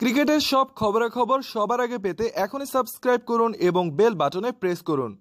ক্রিকেটের সব খবরাখবর সবার আগে পেতে এখনই সাবস্ক্রাইব করুন এবং বেল বাটনে প্রেস করুন।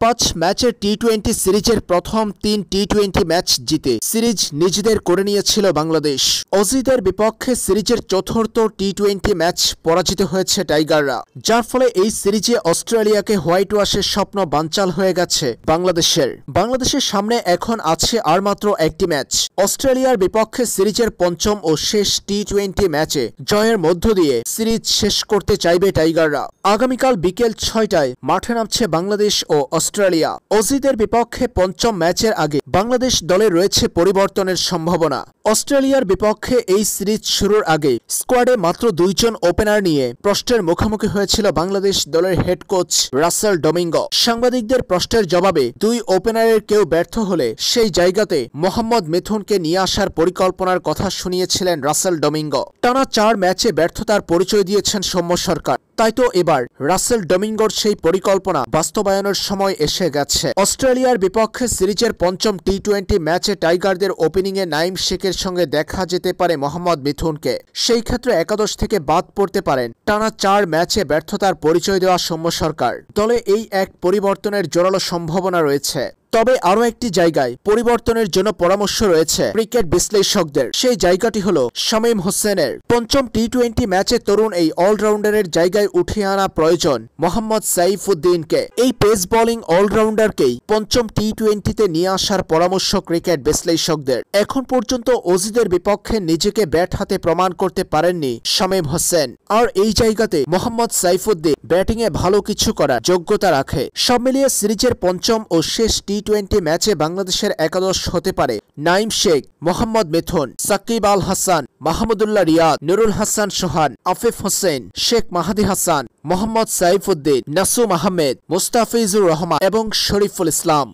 পাঁচ ম্যাচের টি টোয়েন্টি সিরিজের প্রথম তিন টি টোয়েন্টি ম্যাচ জিতে সিরিজ নিজেদের করে নিয়েছিল বাংলাদেশ। অজিদের বিপক্ষে সিরিজের চতুর্থ টি টোয়েন্টি ম্যাচ পরাজিত হয়েছে টাইগাররা, যার ফলে এই সিরিজে অস্ট্রেলিয়াকে হোয়াইট ওয়াশের স্বপ্ন বানচাল হয়ে গেছে বাংলাদেশের। বাংলাদেশের সামনে এখন আছে আর মাত্র একটি ম্যাচ। অস্ট্রেলিয়ার বিপক্ষে সিরিজের পঞ্চম ও শেষ টি টোয়েন্টি ম্যাচে জয়ের মধ্য দিয়ে সিরিজ শেষ করতে চাইবে টাইগাররা। আগামীকাল বিকেল ছয়টায় মাঠে নামছে বাংলাদেশ ও অস্ট্রেলিয়া। অজিদের বিপক্ষে পঞ্চম ম্যাচের আগে বাংলাদেশ দলে রয়েছে পরিবর্তনের সম্ভাবনা। অস্ট্রেলিয়ার বিপক্ষে এই সিরিজ শুরুর আগে স্কোয়াডে মাত্র দুইজন ওপেনার নিয়ে প্রশ্নের মুখোমুখি হয়েছিল বাংলাদেশ দলের হেড কোচ রাসেল ডোমিঙ্গো। সাংবাদিকদের প্রশ্নের জবাবে দুই ওপেনারের কেউ ব্যর্থ হলে সেই জায়গাতে মোহাম্মদ মিথুনকে নিয়ে আসার পরিকল্পনার কথা শুনিয়েছিলেন রাসেল ডোমিঙ্গো। টানা চার ম্যাচে ব্যর্থতার পরিচয় দিয়েছেন সৌম্য সরকার। তাই তো এবার রাসেল ডোমিঙ্গোর সেই পরিকল্পনা বাস্তবায়নের সময় এসে গেছে। অস্ট্রেলিয়ার বিপক্ষে সিরিজের পঞ্চম টি টোয়েন্টি ম্যাচে টাইগারদের ওপেনিংয়ে নাইম শেখের সঙ্গে দেখা যেতে পারে মোহাম্মদ মিথুনকে। সেই ক্ষেত্রে একাদশ থেকে বাদ পড়তে পারেন। টানা চার ম্যাচে ব্যর্থতার পরিচয় দেওয়া সৌম্য সরকার। দলে এই এক পরিবর্তনের জোরালো সম্ভাবনা রয়েছে। তবে আরও একটি জায়গায় পরিবর্তনের জন্য পরামর্শ রয়েছে ক্রিকেট বিশ্লেষকদের। সেই জায়গাটি হল শামীম হোসেনের। পঞ্চম টি টোয়েন্টি ম্যাচে তরুণ এই অলরাউন্ডারের জায়গায় উঠে আনা প্রয়োজন মোহাম্মদ সাইফুদ্দিনকে। এই পেস বোলিং অলরাউন্ডারকেই পঞ্চম টি টোয়েন্টিতে নিয়ে আসার পরামর্শ ক্রিকেট বিশ্লেষকদের। এখন পর্যন্ত অজিদের বিপক্ষে নিজেকে ব্যাট হাতে প্রমাণ করতে পারেননি শামীম হোসেন। আর এই জায়গাতে মোহাম্মদ সাইফুদ্দিন ব্যাটিংয়ে ভালো কিছু করার যোগ্যতা রাখে। সব মিলিয়ে সিরিজের পঞ্চম ও শেষ টোয়েন্টি ম্যাচে বাংলাদেশের একাদশ হতে পারে। নাইম শেখ মোহাম্মদ মেথুন সাকিব আল হাসান মাহমুদুল্লাহ রিয়াদ নুরুল হাসান সোহান আফিফ হোসেন শেখ মাহাদি হাসান মোহাম্মদ সাইফুদ্দিন নাসুম আহমেদ মুস্তাফিজুর রহমান এবং শরীফুল ইসলাম